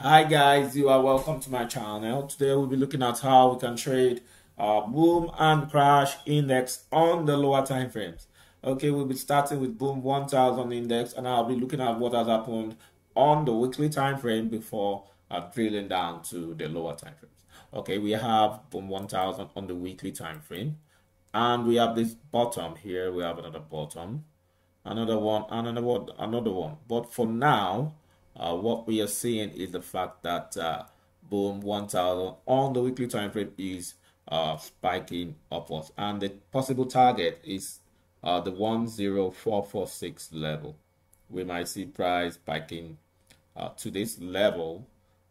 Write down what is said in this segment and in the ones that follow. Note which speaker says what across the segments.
Speaker 1: Hi guys, you are welcome to my channel. Today we'll be looking at how we can trade uh, boom and crash index on the lower time frames. Okay, we'll be starting with boom 1000 index and I'll be looking at what has happened on the weekly time frame before uh, drilling down to the lower time frames. Okay, we have boom 1000 on the weekly time frame and we have this bottom here. We have another bottom, another one, and another one, another one. But for now, uh, what we are seeing is the fact that uh, boom 1000 on the weekly time frame is uh, spiking upwards. And the possible target is uh, the 10446 level. We might see price spiking uh, to this level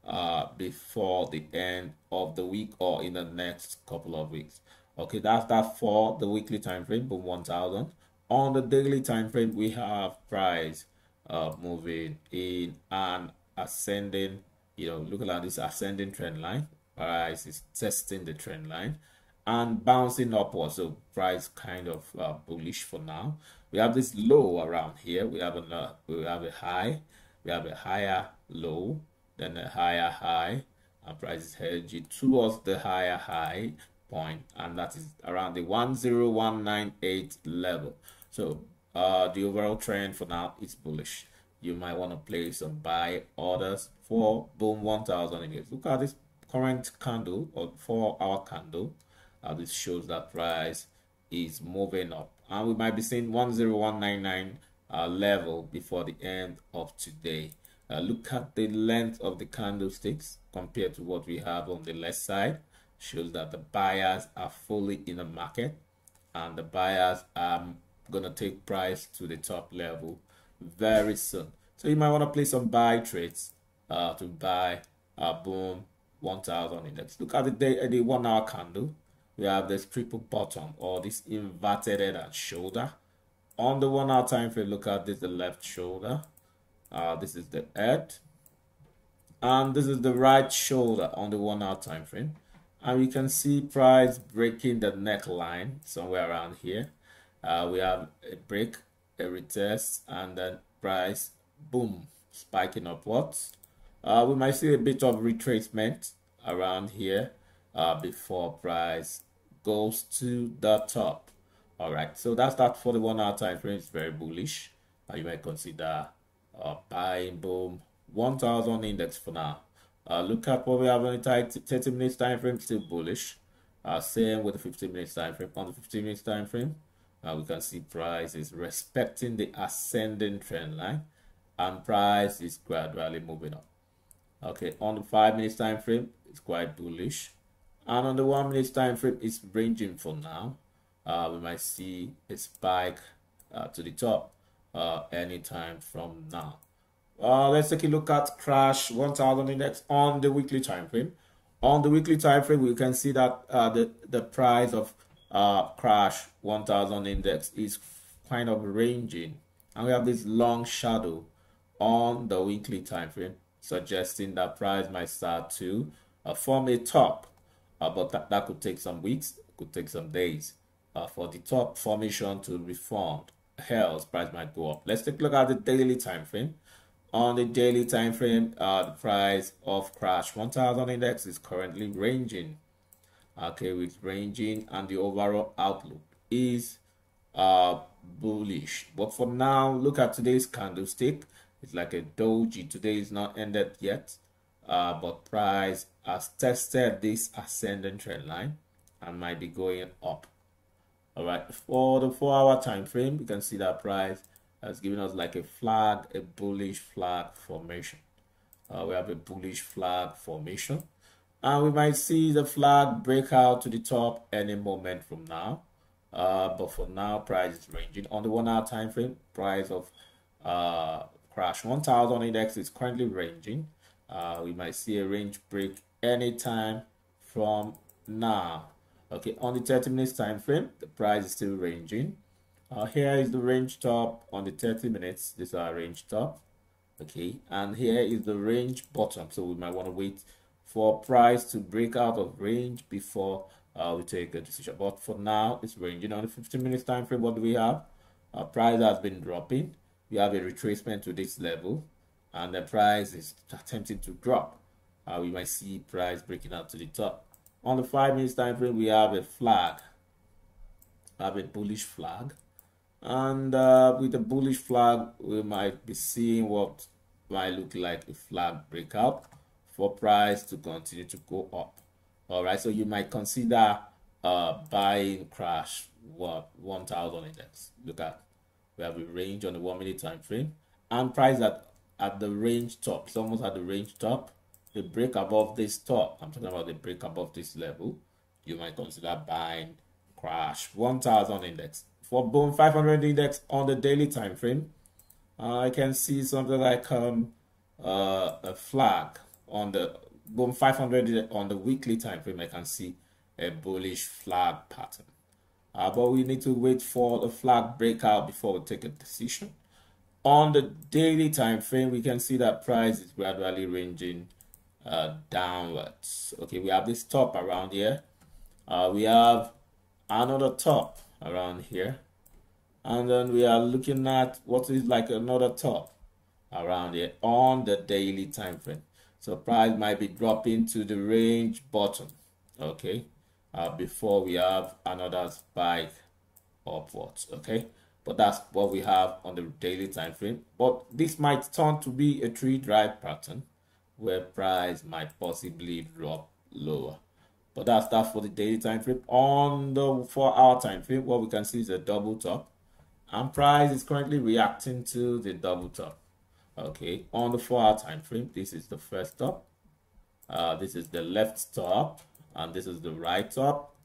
Speaker 1: uh, before the end of the week or in the next couple of weeks. Okay that's that for the weekly time frame boom 1000 on the daily time frame we have price uh, moving in an ascending, you know, looking at this ascending trend line. Price is testing the trend line and bouncing upwards. So price kind of uh, bullish for now. We have this low around here. We have a we have a high. We have a higher low, then a higher high, and price is heading towards the higher high point, and that is around the 10198 level. So uh, the overall trend for now is bullish. You might want to place some buy orders for boom 1000 again. Look at this current candle or four hour candle. Uh, this shows that price is moving up, and we might be seeing 10199 uh, level before the end of today. Uh, look at the length of the candlesticks compared to what we have on the left side. Shows that the buyers are fully in the market and the buyers are gonna take price to the top level very soon. So you might want to play some buy trades uh, to buy a boom 1000 index. Look at the day, the one hour candle. We have this triple bottom or this inverted head and shoulder. On the one hour time frame, look at this the left shoulder. Uh, this is the head. And this is the right shoulder on the one hour time frame. And we can see price breaking the neckline somewhere around here uh, we have a break, a retest, and then price, boom, spiking upwards. Uh, we might see a bit of retracement around here uh, before price goes to the top. All right, so that's that for the one hour time frame. It's very bullish. Uh, you might consider uh, buying boom 1000 index for now. Uh, look at what we have on the 30 minutes time frame, still bullish. Uh, same with the 15 minutes time frame. On the 15 minutes time frame, uh, we can see price is respecting the ascending trend line and price is gradually moving up. Okay on the five minutes time frame it's quite bullish. And on the one minute time frame it's ranging for now. Uh, we might see a spike uh, to the top uh, anytime from now. Uh, let's take a look at crash 1000 index on the weekly time frame. On the weekly time frame we can see that uh, the the price of uh, crash 1000 index is kind of ranging. And we have this long shadow on the weekly time frame suggesting that price might start to uh, form a top. Uh, but that, that could take some weeks could take some days uh, for the top formation to reform else price might go up. Let's take a look at the daily time frame. On the daily time frame uh, the price of crash 1000 index is currently ranging okay with ranging and the overall outlook is uh bullish. But for now look at today's candlestick. It's like a doji. Today is not ended yet uh but price has tested this ascending trend line and might be going up. All right for the four hour time frame you can see that price has given us like a flag a bullish flag formation. Uh, we have a bullish flag formation and we might see the flag break out to the top any moment from now. Uh, but for now price is ranging on the one hour time frame. Price of uh, crash 1000 index is currently ranging. Uh, we might see a range break anytime from now. Okay on the 30 minutes time frame the price is still ranging. Uh, here is the range top on the 30 minutes. This is our range top. Okay and here is the range bottom. So we might want to wait for price to break out of range before uh, we take a decision. But for now, it's ranging on the 15 minutes time frame. What do we have? Uh, price has been dropping. We have a retracement to this level. and the price is attempting to drop uh, we might see price breaking out to the top on the five minutes time frame we have a flag have a bullish flag and uh, with the bullish flag we might be seeing what might look like a flag breakout for price to continue to go up. All right so you might consider uh buying crash what 1000 index look at we have a range on the one minute time frame and price at at the range top. It's almost at the range top. The break above this top i'm talking about the break above this level you might consider buying crash 1000 index. For boom 500 index on the daily time frame uh, i can see something like um uh, a flag on the boom 500 on the weekly time frame i can see a bullish flag pattern. Uh, but we need to wait for the flag breakout before we take a decision. On the daily time frame we can see that price is gradually ranging uh, downwards. Okay we have this top around here. Uh, we have another top around here. And then we are looking at what is like another top around here on the daily time frame so price might be dropping to the range bottom okay? Uh, before we have another spike upwards okay? But that's what we have on the daily time frame. But this might turn to be a tree drive pattern where price might possibly drop lower. But that's that for the daily time frame. On the four hour time frame what we can see is a double top. And price is currently reacting to the double top okay on the four hour time frame this is the first top. Uh, this is the left top and this is the right top.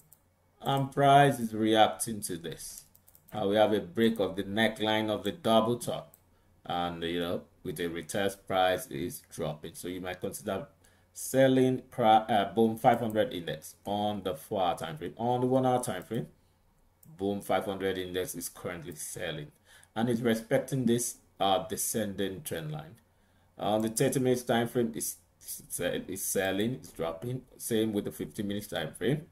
Speaker 1: And price is reacting to this. Uh, we have a break of the neckline of the double top. And you know with a retest price is dropping. So you might consider selling uh, boom 500 index on the four hour time frame. On the one hour time frame boom 500 index is currently selling. And it's respecting this uh, descending trend line. On the 30 minutes time frame is is selling it's dropping. Same with the 15 minutes time frame.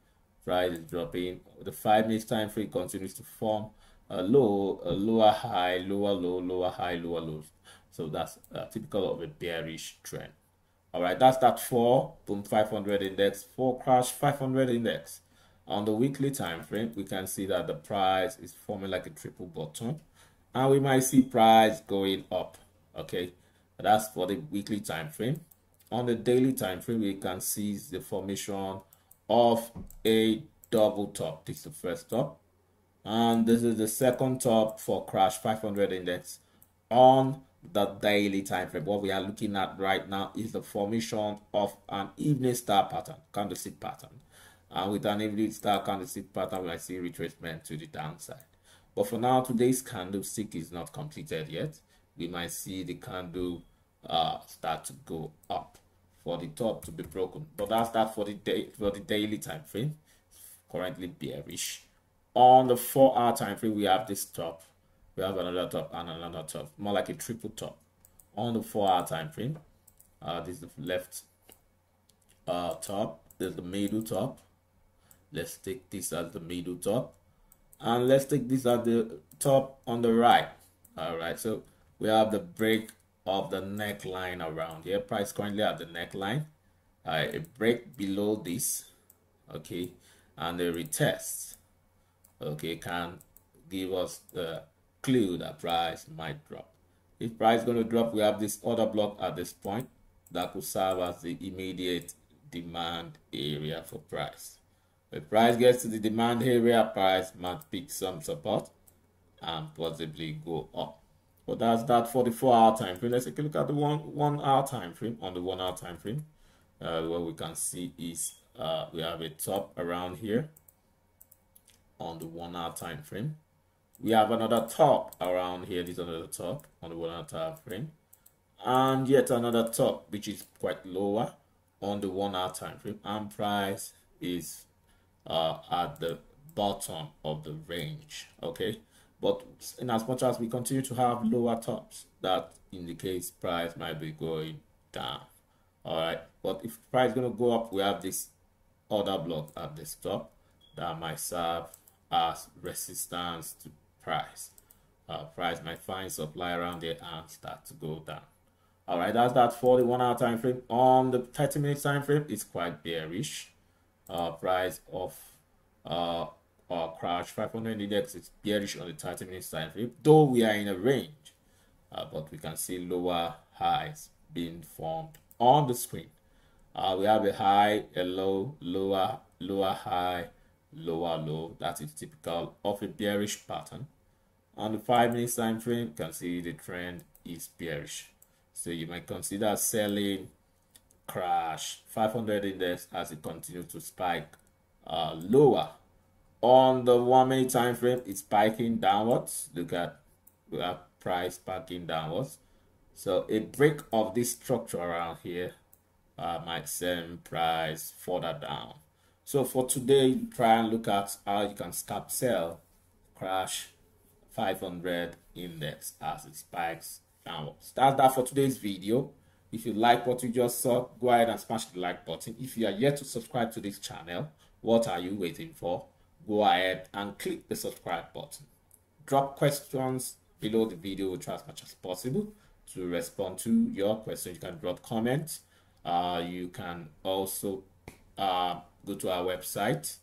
Speaker 1: Price is dropping. The five minutes time frame continues to form a low a lower high lower low lower high lower lows. So that's uh, typical of a bearish trend. All right that's that for boom 500 index for crash 500 index. On the weekly time frame we can see that the price is forming like a triple bottom and we might see price going up okay? That's for the weekly time frame. On the daily time frame we can see the formation of a double top. This is the first top. And this is the second top for crash 500 index on the daily time frame. What we are looking at right now is the formation of an evening star pattern candlestick pattern. And with an evening star candlestick pattern we might see retracement to the downside but for now today's candlestick is not completed yet. We might see the candle uh, start to go up for the top to be broken. But that's that for the day for the daily time frame currently bearish. On the four hour time frame we have this top. We have another top and another top. More like a triple top. On the four hour time frame uh this is the left uh top. There's the middle top. Let's take this as the middle top and let's take this at the top on the right. All right so we have the break of the neckline around here. Price currently at the neckline. A break below this. Okay and a retest. Okay can give us the clue that price might drop. If price is going to drop we have this order block at this point that could serve as the immediate demand area for price if price gets to the demand area price might pick some support and possibly go up but that's that for the four hour time frame. Let's take a look at the one one hour time frame on the one hour time frame. Uh, what we can see is uh, we have a top around here on the one hour time frame. We have another top around here. This is another top on the one hour time frame, and yet another top which is quite lower on the one hour time frame. And price is uh, at the bottom of the range. Okay, but in as much as we continue to have lower tops, that indicates price might be going down. All right. But if price is going to go up, we have this order block at the top that might serve as resistance to price. Uh, price might find supply around there and start to go down. All right, that's that for the one hour time frame. On the 30 minute time frame, it's quite bearish. Uh, price of uh, crash 500 index is bearish on the 30 minute time frame, though we are in a range, uh, but we can see lower highs being formed on the screen. Uh, we have a high, a low, lower, lower high, lower low. That is typical of a bearish pattern. On the five minute time frame, you can see the trend is bearish. So you might consider selling crash 500 index as it continues to spike uh, lower. On the one minute time frame, it's spiking downwards. Look at we have price spiking downwards. So a break of this structure around here uh, might send price further down. So for today, try and look at how you can stop sell crash 500 index as it spikes downwards. That's that for today's video. If you like what you just saw, go ahead and smash the like button. If you are yet to subscribe to this channel, what are you waiting for? Go ahead and click the subscribe button. Drop questions below the video. Try as much as possible to respond to your questions. You can drop comments. Uh, you can also uh, go to our website,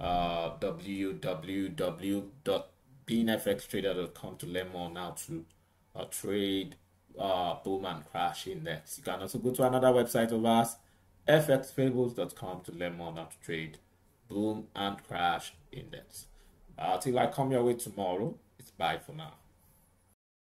Speaker 1: uh, www.beanfxtrader.com to learn more now to uh, trade uh, boom and crash index. You can also go to another website of ours, fxfables.com to learn more how to trade boom and crash index. Uh, till I come your way tomorrow, it's bye for now.